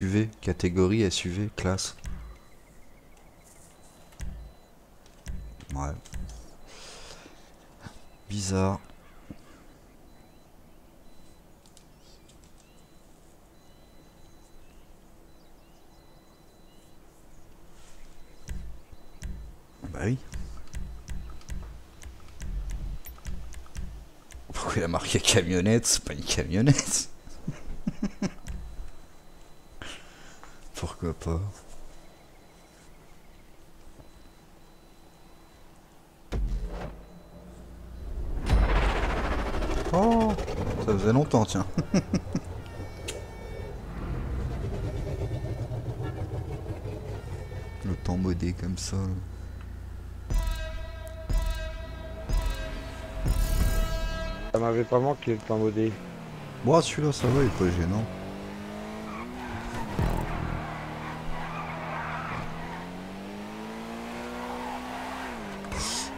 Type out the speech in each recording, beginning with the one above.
SUV, catégorie SUV, classe. Ouais. Bizarre. Bah oui. Pourquoi il a marqué camionnette C'est pas une camionnette? Pourquoi pas? Oh Ça faisait longtemps, tiens. Le temps modé comme ça. Ça m'avait pas manqué le temps modé. Bon, celui-là, ça va, il est pas gênant. Oh. Il glisse. Ah ouais.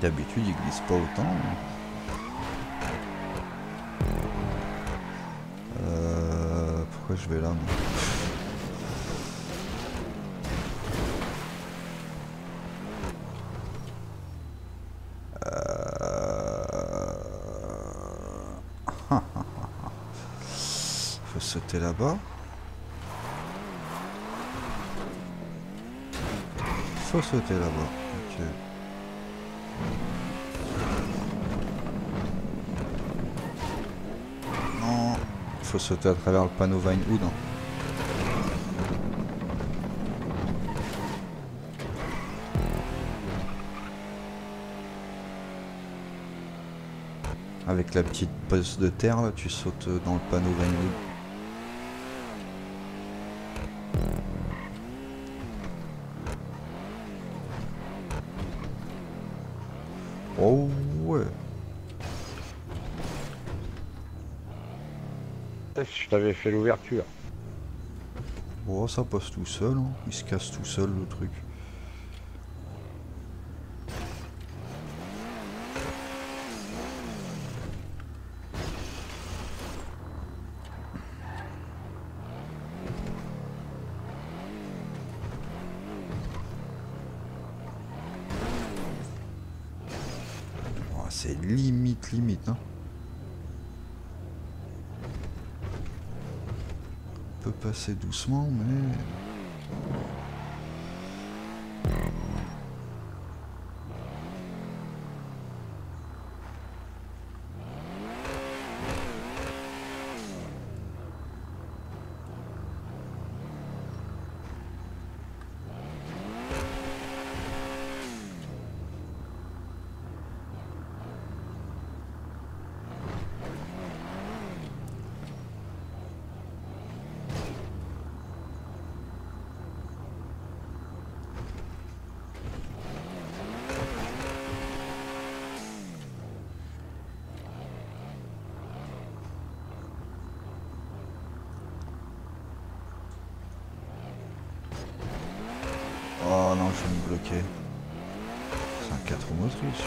D'habitude, il glisse pas autant. Euh, pourquoi je vais là Euh, Faut sauter là-bas. Faut sauter là-bas. Non, faut sauter à travers le panneau Vinewood. hein. Avec la petite poste de terre, là, tu sautes dans le panneau Vinewood. Je t'avais fait l'ouverture. Bon, ça passe tout seul. hein. Il se casse tout seul le truc. Oh, C'est limite, limite. Hein. Peut passer doucement, mais... bloquer. C'est un 4 motrices.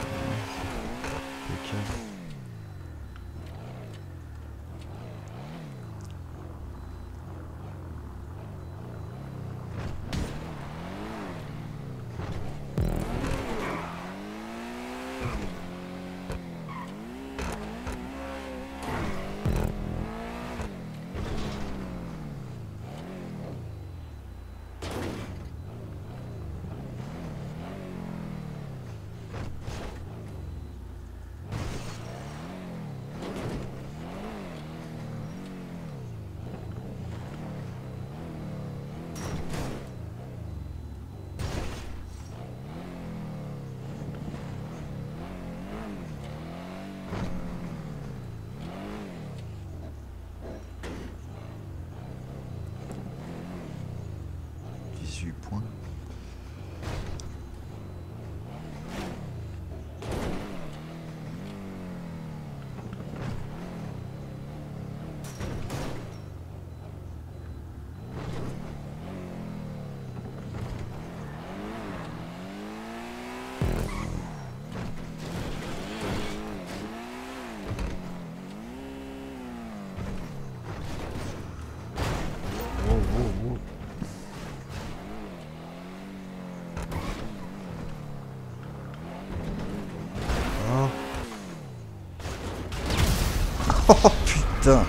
Oh, putain.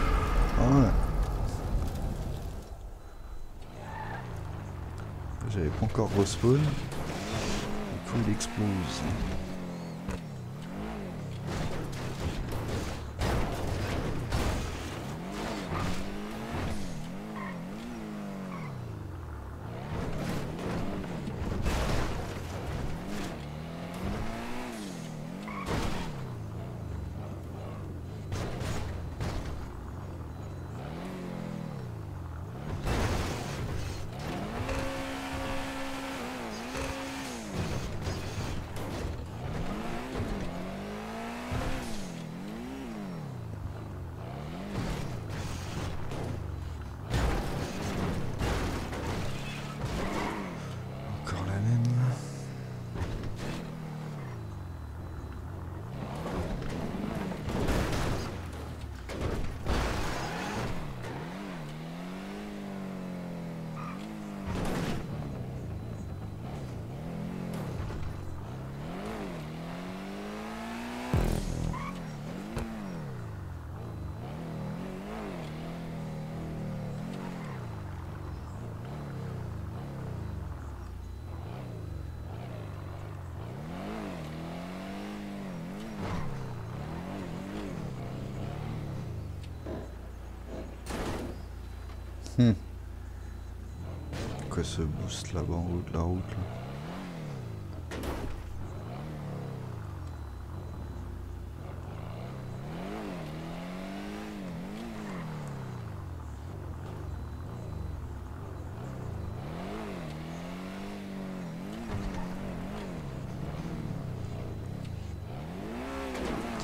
J'avais pas encore respawn. Du coup Hmm. Quoi ce boost là-bas en haut de la route là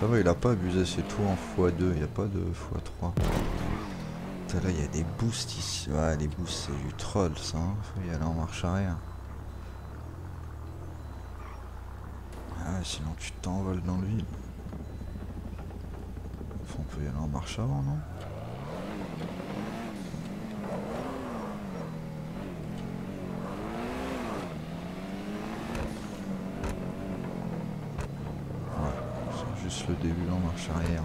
Ça va, il a pas abusé, c'est tout en x2, il n'y a pas de x3. Là, il y a des boosts ici. Ouais, les boosts, c'est du troll, ça. Hein. Faut y aller en marche arrière. Ah, sinon tu t'envoles dans le vide. Enfin, on peut y aller en marche avant, non? C'est juste le début en marche arrière.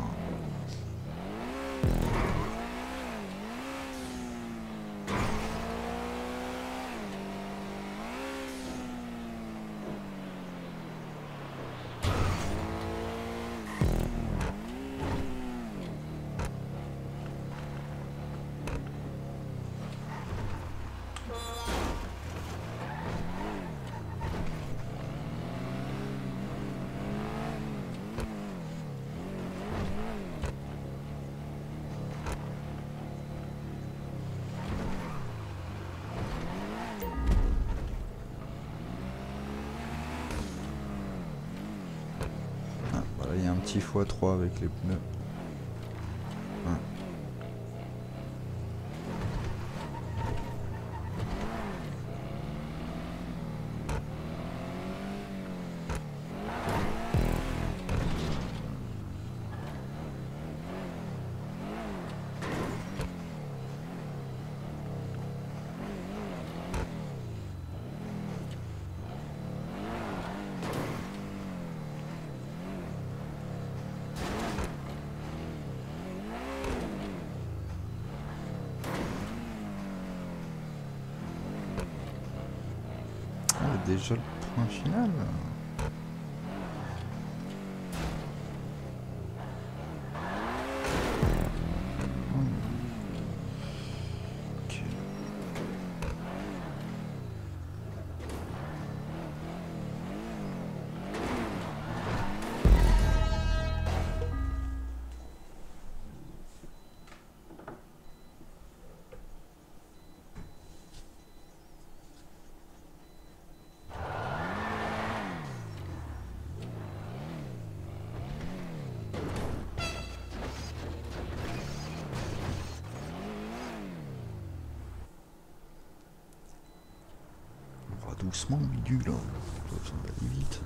Ah, voilà, il y a un petit x3 avec les pneus. Déjà le point final. Doucement, milieu là. Pas besoin d'aller vite.